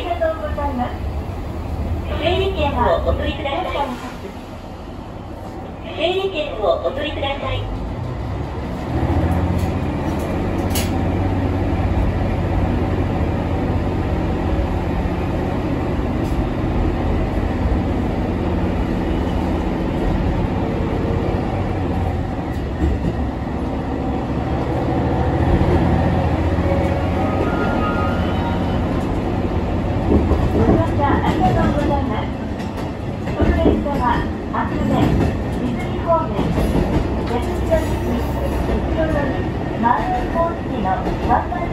ありがとうございます。整理券をお取りください。整理券をお取りください。ありがとうございます。この列車は、明日で、水見方面、八代行き、後ろより、満員方式のワンマン